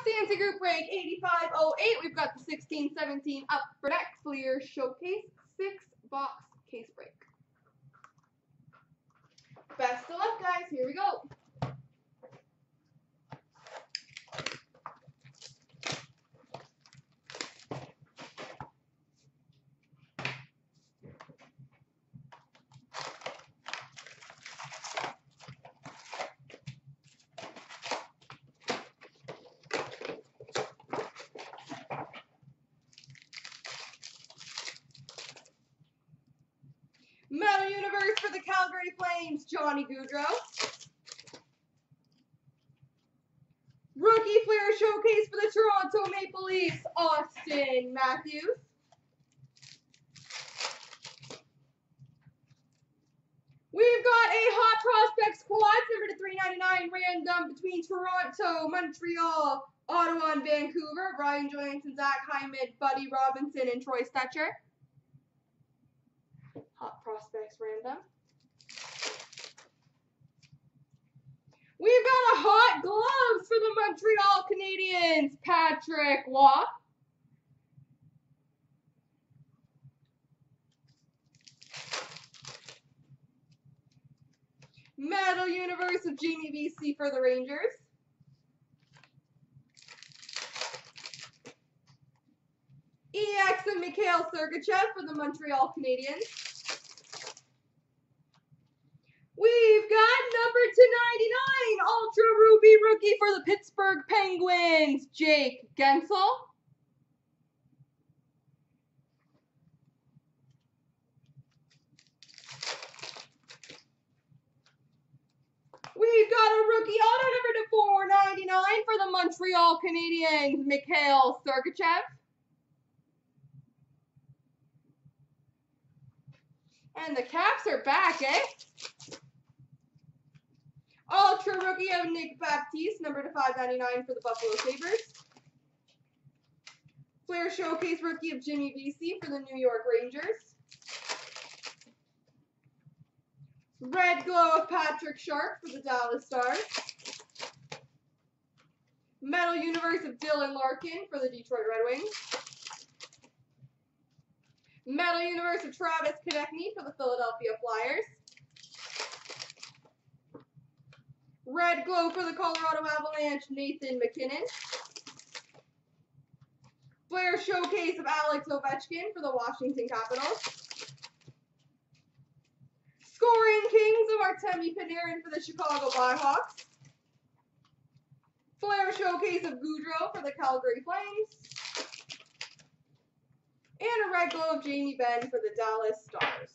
CNC Group Break 8508. We've got the 1617 up for next Fleer Showcase six box case break. Best of luck, guys. Here we go. Metal Universe for the Calgary Flames, Johnny Gaudreau. Rookie Fleer Showcase for the Toronto Maple Leafs, Auston Matthews. We've got a Hot Prospects quad, number to 399, random between Toronto, Montreal, Ottawa, and Vancouver. Ryan Johansson, Zach Hyman, Buddy Robinson, and Troy Stecher. Hot Prospects random. We've got a hot gloves for the Montreal Canadiens, Patrick Roy. Metal Universe of Jamie Vesey for the Rangers. EX of Mikhail Sergachev for the Montreal Canadiens. We've got number to 99, Ultra Ruby rookie for the Pittsburgh Penguins, Jake Guentzel. We've got a rookie auto number to 499 for the Montreal Canadiens, Mikhail Sergachev. And the caps are back, eh? Ultra rookie of Nick Baptiste, number to 599 for the Buffalo Sabres. Flair Showcase rookie of Jimmy Vesey for the New York Rangers. Red Glow of Patrick Sharp for the Dallas Stars. Metal Universe of Dylan Larkin for the Detroit Red Wings. Metal Universe of Travis Konecny for the Philadelphia Flyers. Red Glow for the Colorado Avalanche, Nathan MacKinnon. Flair Showcase of Alex Ovechkin for the Washington Capitals. Scoring Kings of Artemi Panarin for the Chicago Blackhawks. Flair Showcase of Gaudreau for the Calgary Flames. And a red glow of Jamie Benn for the Dallas Stars.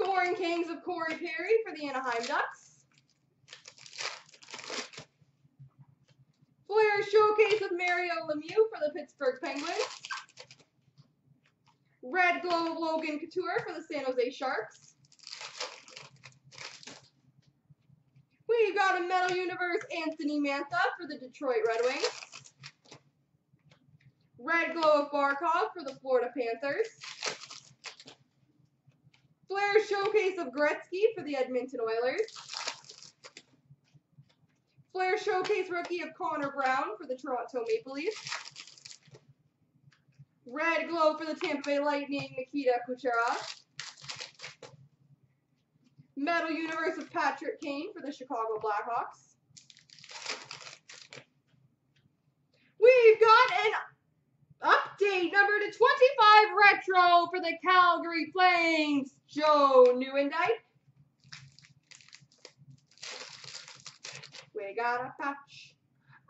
Scoring Kings of Corey Perry for the Anaheim Ducks. Flair Showcase of Mario Lemieux for the Pittsburgh Penguins. Red Glow of Logan Couture for the San Jose Sharks. We've got a Metal Universe Anthony Mantha for the Detroit Red Wings. Red Glow of Barkov for the Florida Panthers. Flair Showcase of Gretzky for the Edmonton Oilers. Flair Showcase Rookie of Connor Brown for the Toronto Maple Leafs. Red Glow for the Tampa Bay Lightning, Nikita Kucherov. Metal Universe of Patrick Kane for the Chicago Blackhawks. We've got an update number to 25 retro for the Calgary Flames, Joe Nieuwendyk. We got a patch,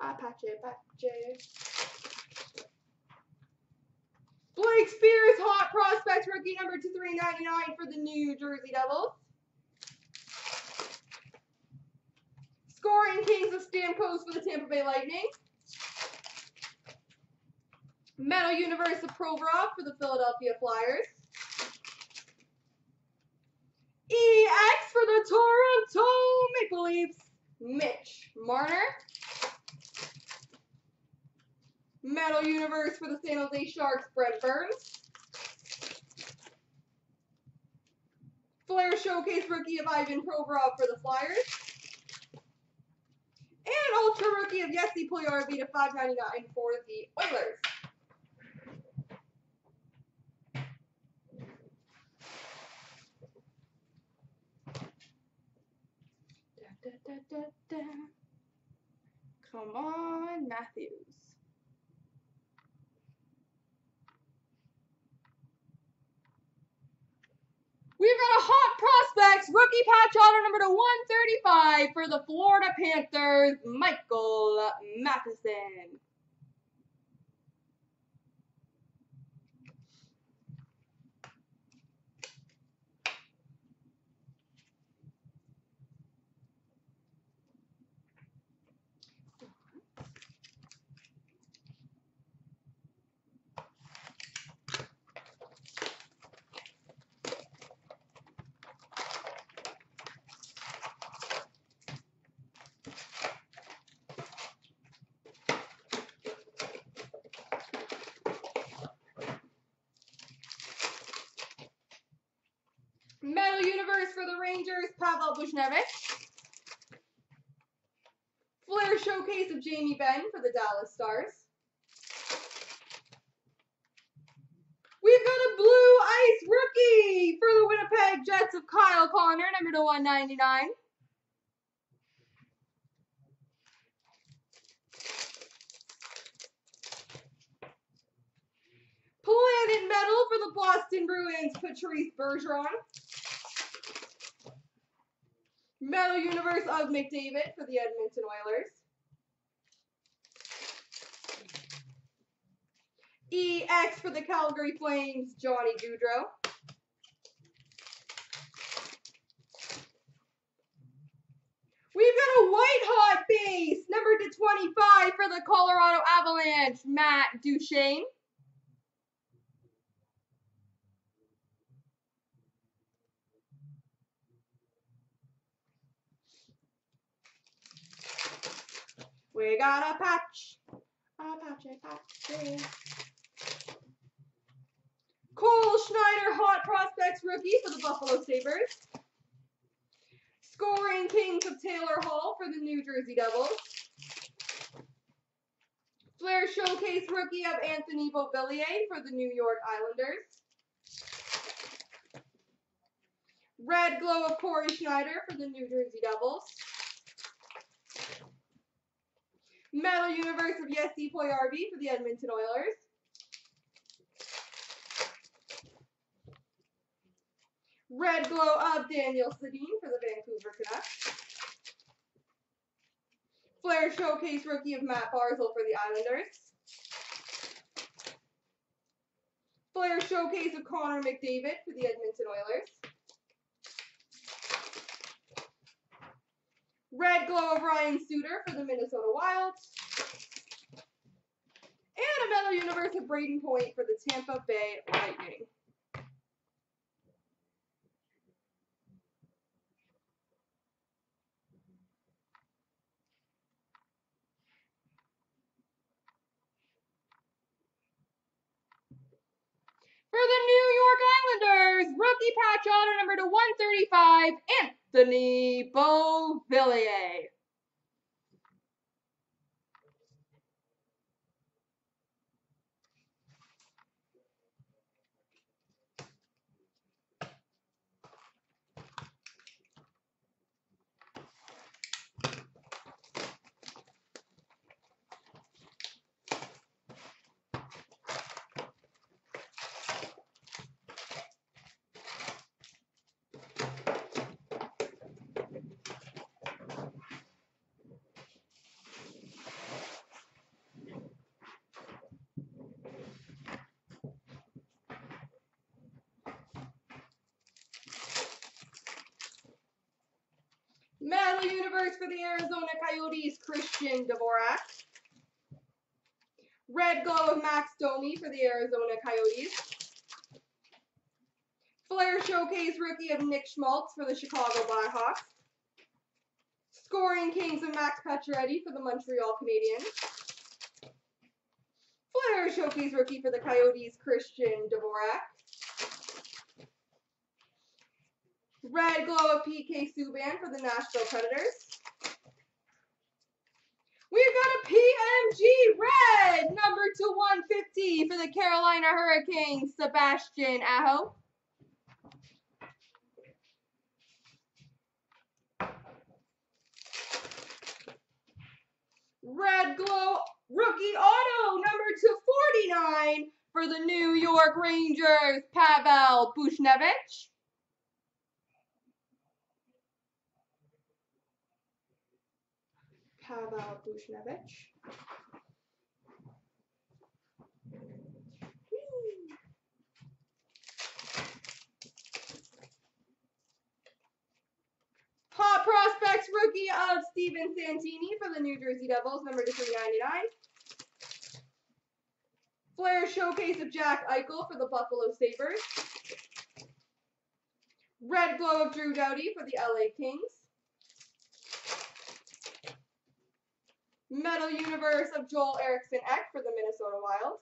a patchy patchy. Blake Speers, Hot Prospects, rookie number to 399 for the New Jersey Devils. Scoring Kings of Stamkos for the Tampa Bay Lightning. Metal Universe of Provorov for the Philadelphia Flyers. EX for the Toronto Maple Leafs, Mitch Marner. Metal Universe for the San Jose Sharks, Brent Burns. Flair Showcase Rookie of Ivan Provorov for the Flyers. And Ultra Rookie of Jesse Puljujarvi to 5.99 for the Oilers. Da, da, da. Come on, Matthews. We've got a hot prospects rookie patch auto number to 135 for the Florida Panthers, Michael Matheson. Metal Universe for the Rangers, Pavel Buchnevich. Flair Showcase of Jamie Benn for the Dallas Stars. We've got a Blue Ice Rookie for the Winnipeg Jets of Kyle Connor, number to 199. Planet Metal for the Boston Bruins, Patrice Bergeron. Metal Universe of McDavid for the Edmonton Oilers. EX for the Calgary Flames, Johnny Gaudreau. We've got a white hot base, number to 25 for the Colorado Avalanche, Matt Duchene. We got a patch. A patch, a patch. Cole Schneider, Hot Prospects rookie for the Buffalo Sabres. Scoring Kings of Taylor Hall for the New Jersey Devils. Flair Showcase rookie of Anthony Beauvillier for the New York Islanders. Red Glow of Cory Schneider for the New Jersey Devils. Metal Universe of Jesse Puljujarvi for the Edmonton Oilers. Red Glow of Daniel Sedin for the Vancouver Canucks. Flair Showcase Rookie of Matt Barzal for the Islanders. Flair Showcase of Connor McDavid for the Edmonton Oilers. Red Glow of Ryan Suter for the Minnesota And Universe of Brayden Point for the Tampa Bay Lightning. For the New York Islanders, rookie patch auto number to 135, Anthony Beauvillier. Metal Universe for the Arizona Coyotes, Christian Dvorak. Red Glow of Max Domi for the Arizona Coyotes. Flair Showcase rookie of Nick Schmaltz for the Chicago Blackhawks. Scoring Kings of Max Pacioretty for the Montreal Canadiens. Flair Showcase rookie for the Coyotes, Christian Dvorak. Red Glow of PK Subban for the Nashville Predators. We've got a PMG red, number to 150 for the Carolina Hurricanes, Sebastian Aho. Red Glow rookie auto, number to 49 for the New York Rangers, Pavel Buchnevich. Pavel Buchnevich. Hot Prospects rookie of Steven Santini for the New Jersey Devils, number to 399. Flair Showcase of Jack Eichel for the Buffalo Sabres. Red Glow of Drew Doughty for the LA Kings. Metal Universe of Joel Eriksson Ek for the Minnesota Wild.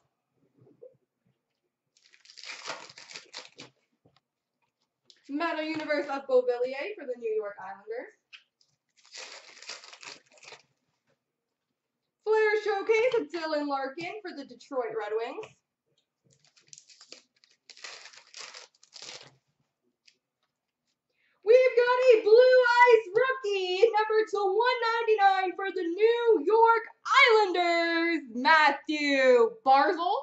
Metal Universe of Beauvillier for the New York Islanders. Flair Showcase of Dylan Larkin for the Detroit Red Wings. We've got a Blue Ice rookie, number to 199 for the New York Islanders, Mathew Barzal.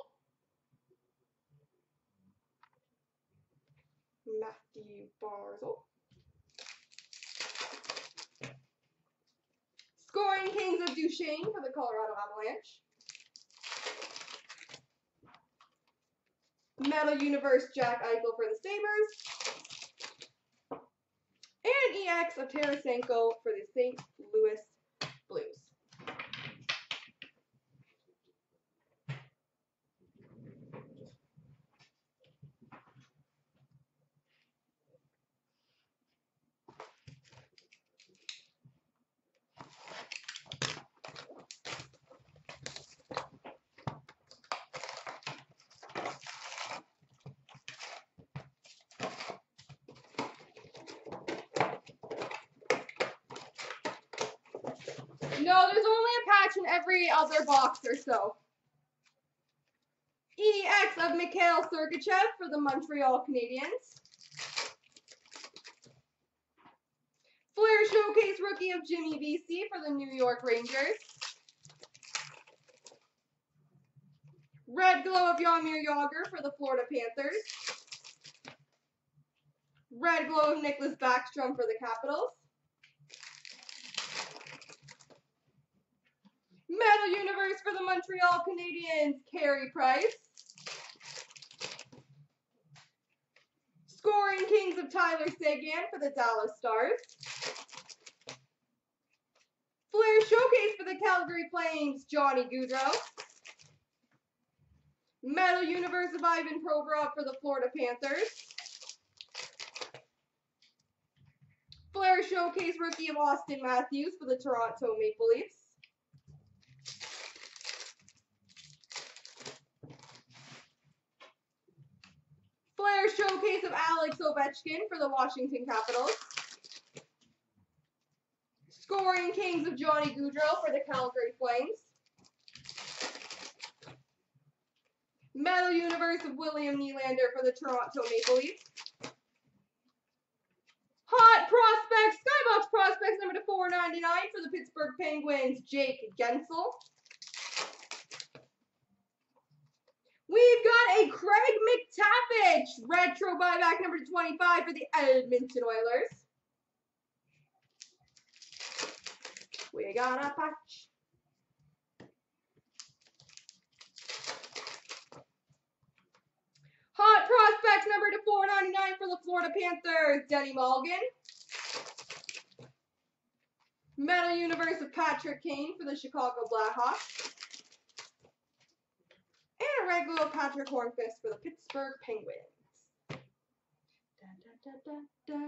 Mathew Barzal. Scoring Kings of Duchene for the Colorado Avalanche. Metal Universe Jack Eichel for the Sabres. And EX of Tarasenko for the St. Louis Blues. No, there's only a patch in every other box or so. EX of Mikhail Sergachev for the Montreal Canadiens. Flair Showcase Rookie of Jimmy Vesey for the New York Rangers. Red Glow of Jaromir Jagr for the Florida Panthers. Red Glow of Nicklas Backstrom for the Capitals. Metal Universe for the Montreal Canadiens, Carey Price. Scoring Kings of Tyler Seguin for the Dallas Stars. Flair Showcase for the Calgary Flames, Johnny Gaudreau. Metal Universe of Ivan Provorov for the Florida Panthers. Flair Showcase Rookie of Auston Matthews for the Toronto Maple Leafs. Flair Showcase of Alex Ovechkin for the Washington Capitals. Scoring Kings of Johnny Gaudreau for the Calgary Flames. Metal Universe of William Nylander for the Toronto Maple Leafs. Hot Prospects, Skybox Prospects number to 499 for the Pittsburgh Penguins, Jake Guentzel. We've got a Craig MacTavish retro buyback number 25 for the Edmonton Oilers. We got a patch. Hot prospects number to 499 for the Florida Panthers, Denis Malgin. Metal Universe of Patrick Kane for the Chicago Blackhawks regular Patric Hornqvist for the Pittsburgh Penguins. Da, da, da,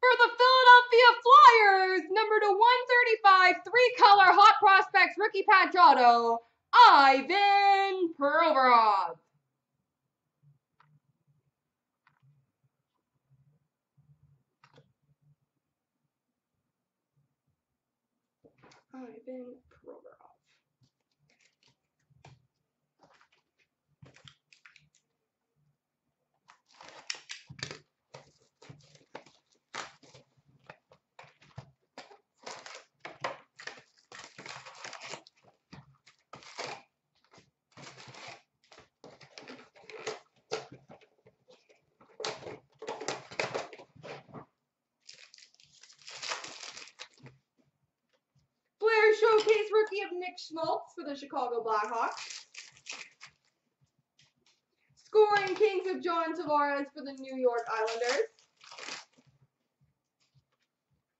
for the Philadelphia Flyers, number to 135, three-color Hot Prospects rookie patch auto, Ivan Provorov. Ivan Provorov. Flair Showcase rookie of Nick Schmaltz for the Chicago Blackhawks. Scoring Kings of John Tavares for the New York Islanders.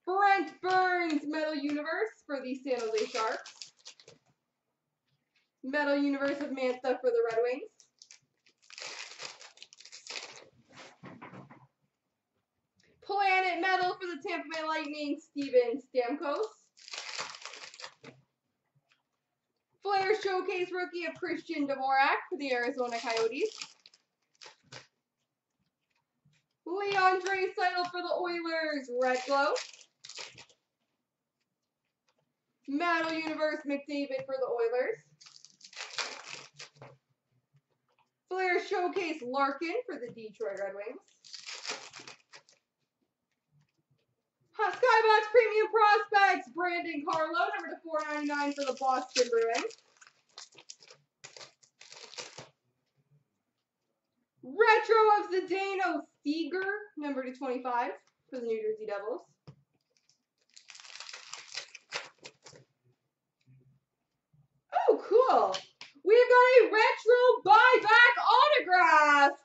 Brent Burns Metal Universe for the San Jose Sharks. Metal Universe of Mantha for the Red Wings. Planet Metal for the Tampa Bay Lightning, Steven Stamkos. Flair Showcase rookie of Christian Dvorak for the Arizona Coyotes. Leandre Draisaitl for the Oilers, Red Glow. Metal Universe McDavid for the Oilers. Flair Showcase Larkin for the Detroit Red Wings. Hot Skybox Premium Prospects, Brandon Carlo, number to 499 for the Boston Bruins. Retro of Zdeno Seeger, number to 25 for the New Jersey Devils. Oh, cool. We've got a retro buyback autograph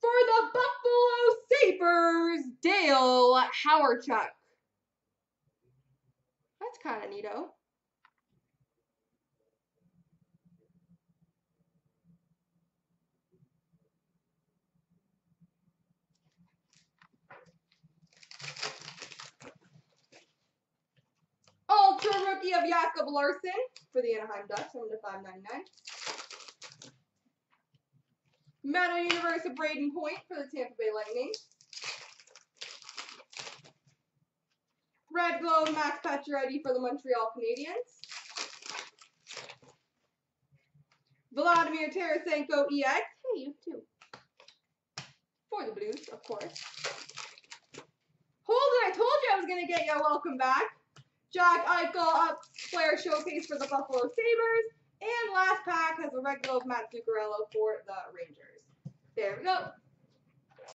for the Buffalo Sabres, Hawerchuk. That's kind of neato. Ultra rookie of Jacob Larsson for the Anaheim Ducks, number to 599. Metal Universe of Brayden Point for the Tampa Bay Lightning. Red Glow Max Pacioretty for the Montreal Canadiens. Vladimir Tarasenko EX. Hey, you too. For the Blues, of course. Hold it, I told you I was going to get you a welcome back. Jack Eichel up player showcase for the Buffalo Sabres. And last pack has a red glove Matt Zuccarello for the Rangers. There we go.